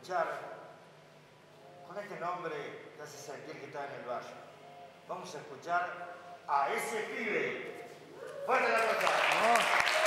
escuchar con este nombre que hace sentir que está en el barrio. Vamos a escuchar a ese pibe. ¡Fuerte la cosa!